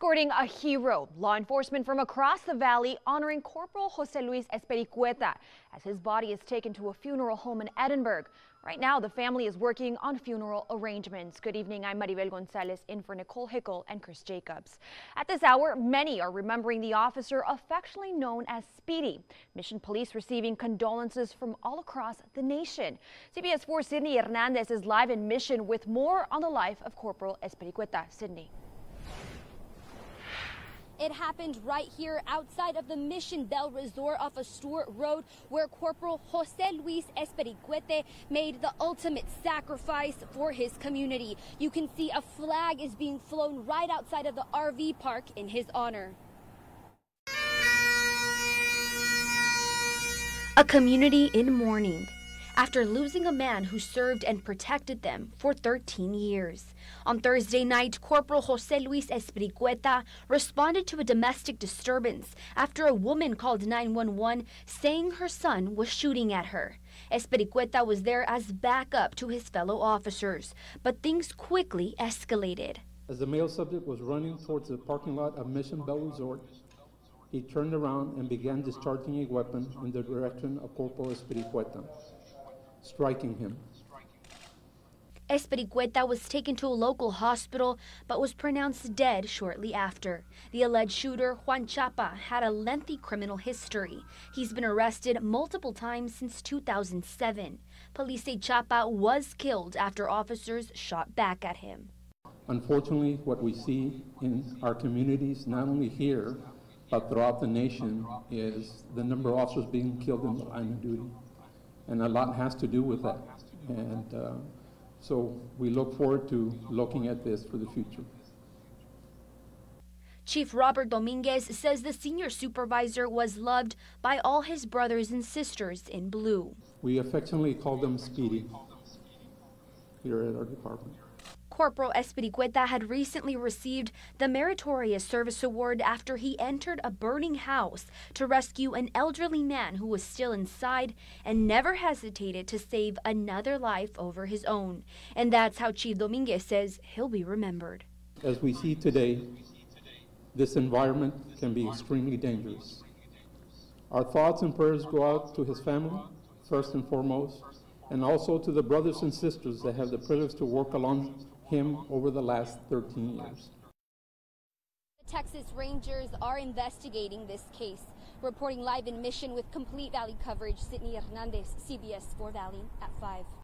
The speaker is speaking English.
Escorting a hero, law enforcement from across the valley honoring Corporal Jose Luis Espericueta as his body is taken to a funeral home in Edinburg. Right now, the family is working on funeral arrangements. Good evening, I'm Maribel Gonzalez in for Nicole Hickel and Chris Jacobs. At this hour, many are remembering the officer affectionately known as Speedy. Mission Police receiving condolences from all across the nation. CBS 4 Sydney Hernandez is live in Mission with more on the life of Corporal Espericueta. Sydney. It happened right here outside of the Mission Bell Resort off of Stewart Road, where Corporal Jose Luis Espericueta made the ultimate sacrifice for his community. You can see a flag is being flown right outside of the RV park in his honor. A community in mourning after losing a man who served and protected them for 13 years. On Thursday night, Corporal Jose Luis Espericueta responded to a domestic disturbance after a woman called 911 saying her son was shooting at her. Espericueta was there as backup to his fellow officers, but things quickly escalated. As the male subject was running towards the parking lot of Mission Bell Resort, he turned around and began discharging a weapon in the direction of Corporal Espericueta striking him. Espericueta was taken to a local hospital but was pronounced dead shortly after. The alleged shooter, Juan Chapa, had a lengthy criminal history. He's been arrested multiple times since 2007. Police say Chapa was killed after officers shot back at him. Unfortunately, what we see in our communities, not only here, but throughout the nation, is the number of officers being killed in the line of duty and a lot has to do with that. And uh, so we look forward to looking at this for the future. Chief Robert Dominguez says the senior supervisor was loved by all his brothers and sisters in blue. We affectionately call them Speedy here at our department. Corporal Espericueta had recently received the Meritorious Service Award after he entered a burning house to rescue an elderly man who was still inside and never hesitated to save another life over his own. And that's how Chief Dominguez says he'll be remembered. As we see today, this environment can be extremely dangerous. Our thoughts and prayers go out to his family, first and foremost, and also to the brothers and sisters that have the privilege to work along him over the last 13 years. The Texas Rangers are investigating this case. Reporting live in Mission with complete Valley coverage, Sydney Hernandez, CBS 4 Valley at 5.